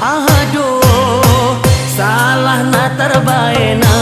ahado salah na terbaena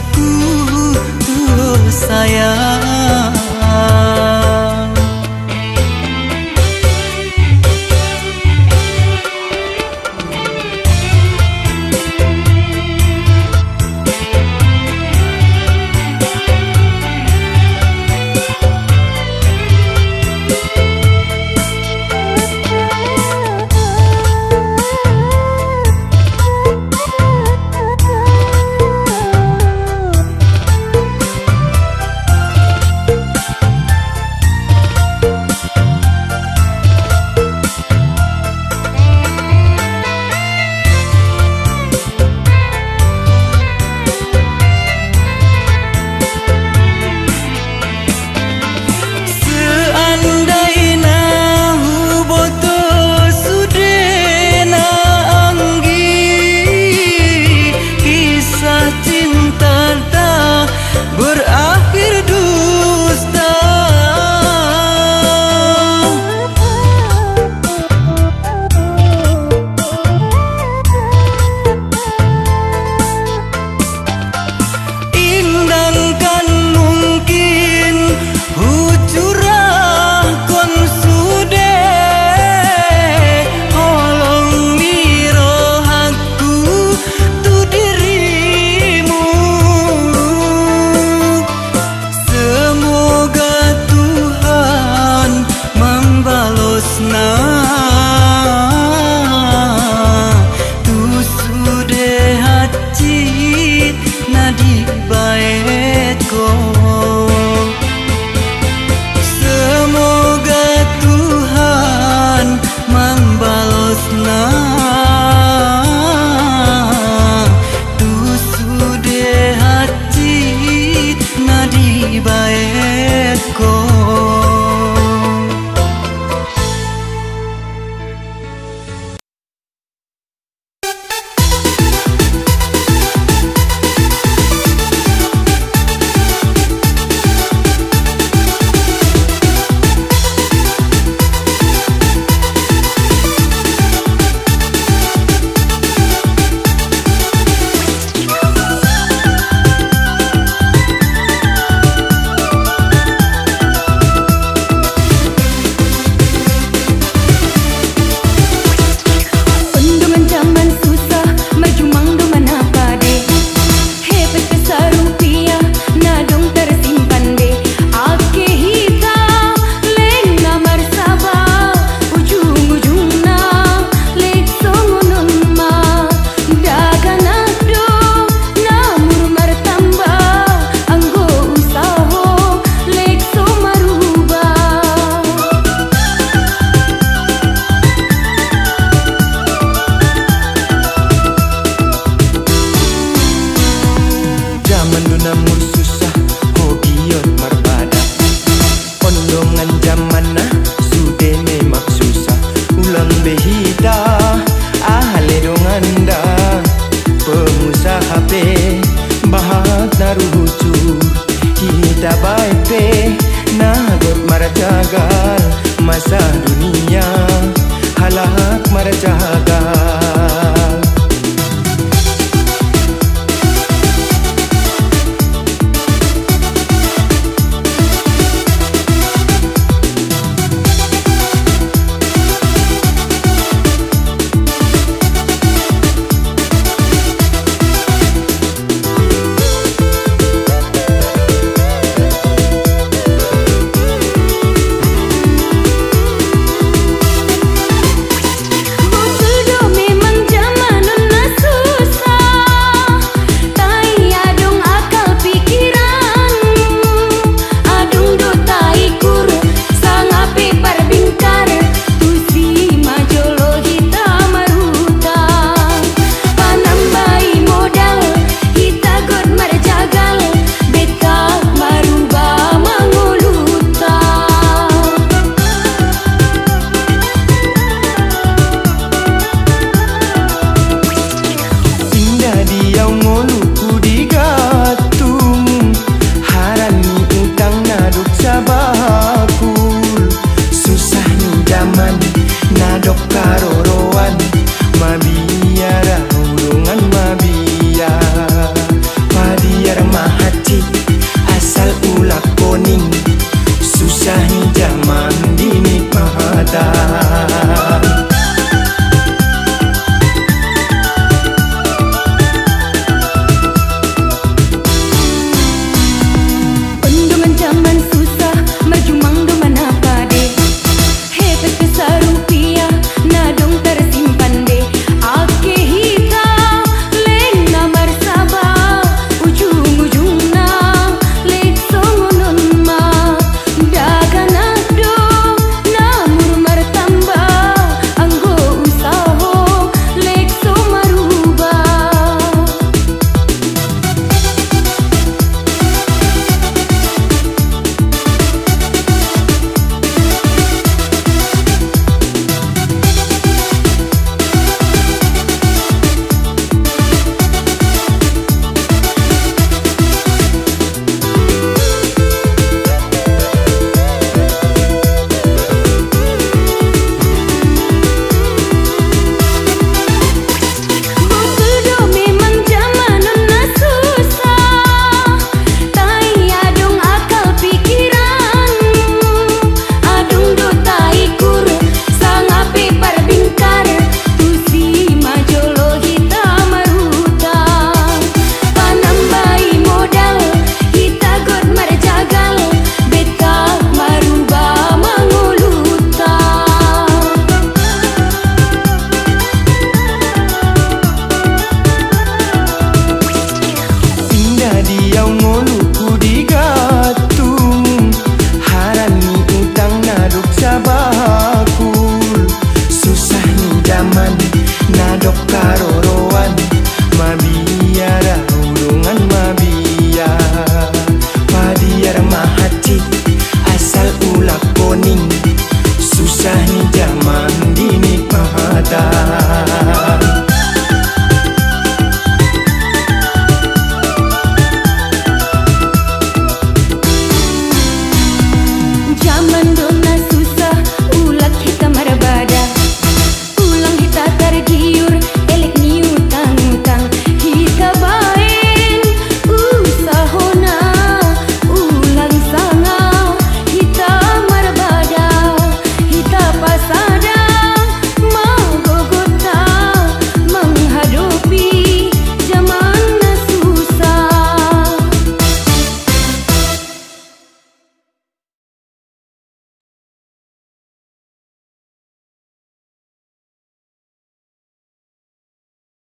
diriku, tulus sayang.